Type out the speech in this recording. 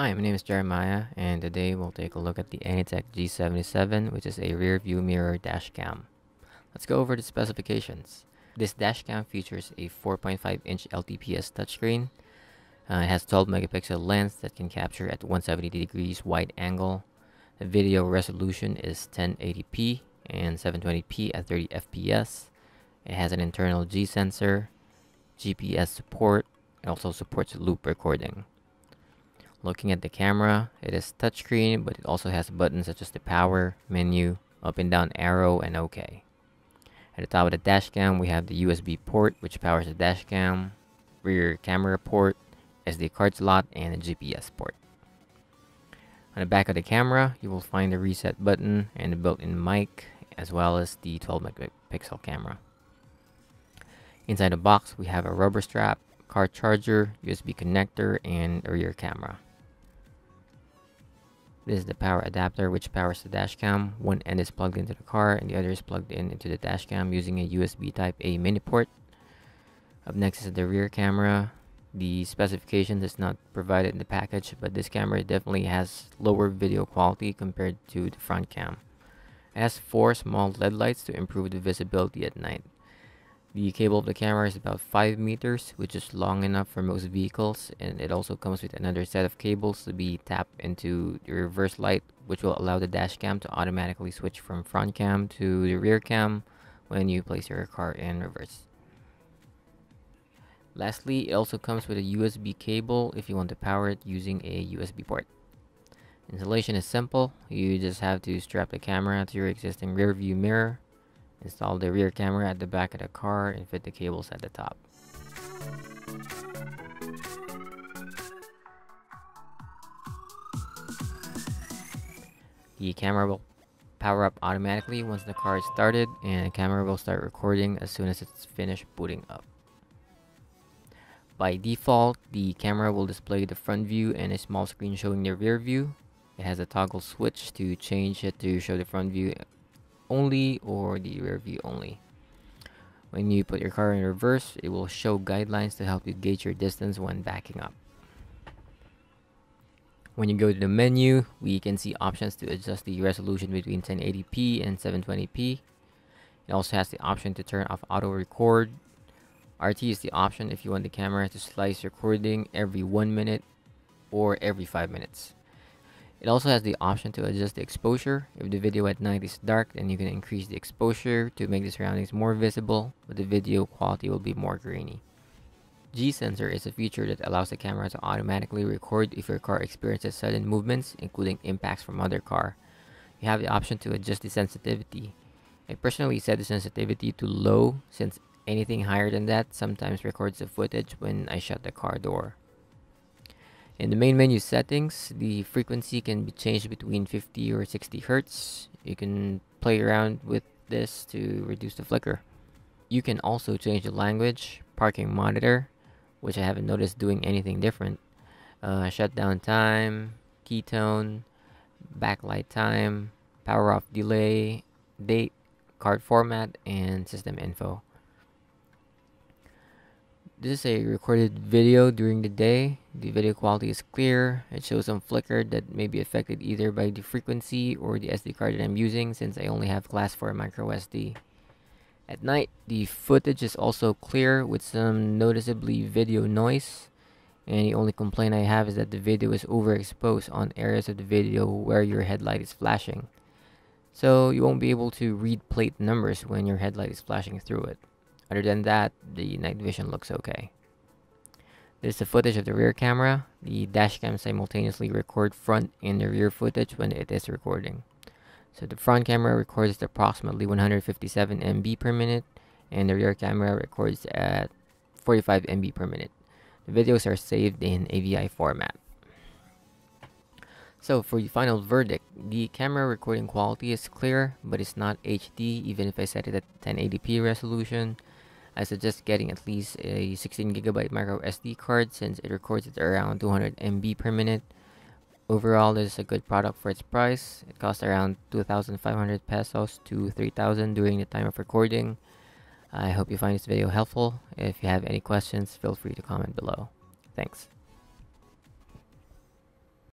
Hi, my name is Jeremiah, and today we'll take a look at the Anytek G77, which is a rear view mirror dash cam. Let's go over the specifications. This dash cam features a 4.5 inch LTPS touchscreen. Uh, it has 12 megapixel lens that can capture at 170 degrees wide angle. The video resolution is 1080p and 720p at 30 fps. It has an internal G sensor, GPS support, and also supports loop recording. Looking at the camera, it is touchscreen, but it also has buttons such as the power, menu, up and down arrow, and OK. At the top of the dashcam, we have the USB port, which powers the dashcam, rear camera port, SD card slot, and a GPS port. On the back of the camera, you will find the reset button and the built-in mic, as well as the 12 megapixel camera. Inside the box, we have a rubber strap, car charger, USB connector, and a rear camera. This is the power adapter which powers the dashcam. One end is plugged into the car and the other is plugged in into the dashcam using a USB type A mini port. Up next is the rear camera. The specification is not provided in the package, but this camera definitely has lower video quality compared to the front cam. It has four small LED lights to improve the visibility at night. The cable of the camera is about 5 meters, which is long enough for most vehicles, and it also comes with another set of cables to be tapped into the reverse light, which will allow the dash cam to automatically switch from front cam to the rear cam when you place your car in reverse. Lastly, it also comes with a USB cable if you want to power it using a USB port. Installation is simple, you just have to strap the camera to your existing rear view mirror Install the rear camera at the back of the car and fit the cables at the top. The camera will power up automatically once the car is started and the camera will start recording as soon as it's finished booting up. By default, the camera will display the front view and a small screen showing the rear view. It has a toggle switch to change it to show the front view only or the rear view only. When you put your car in reverse, it will show guidelines to help you gauge your distance when backing up. When you go to the menu, we can see options to adjust the resolution between 1080p and 720p. It also has the option to turn off auto record. RT is the option if you want the camera to slice recording every 1 minute or every 5 minutes. It also has the option to adjust the exposure. If the video at night is dark, then you can increase the exposure to make the surroundings more visible, but the video quality will be more grainy. G-Sensor is a feature that allows the camera to automatically record if your car experiences sudden movements, including impacts from other car. You have the option to adjust the sensitivity. I personally set the sensitivity to low since anything higher than that sometimes records the footage when I shut the car door. In the main menu settings, the frequency can be changed between 50 or 60 hertz. You can play around with this to reduce the flicker. You can also change the language, parking monitor, which I haven't noticed doing anything different. Uh, shutdown time, key tone, backlight time, power off delay, date, card format, and system info. This is a recorded video during the day. The video quality is clear. It shows some flicker that may be affected either by the frequency or the SD card that I'm using since I only have class 4 micro SD. At night, the footage is also clear with some noticeably video noise. And the only complaint I have is that the video is overexposed on areas of the video where your headlight is flashing. So you won't be able to read plate numbers when your headlight is flashing through it. Other than that, the night vision looks okay. This is the footage of the rear camera. The dashcam simultaneously record front and the rear footage when it is recording. So the front camera records at approximately 157 MB per minute and the rear camera records at 45 MB per minute. The videos are saved in AVI format. So for the final verdict, the camera recording quality is clear, but it's not HD even if I set it at 1080p resolution. I suggest getting at least a 16GB micro SD card since it records at around 200 MB per minute. Overall, this is a good product for its price. It costs around 2,500 pesos to 3,000 during the time of recording. I hope you find this video helpful. If you have any questions, feel free to comment below. Thanks.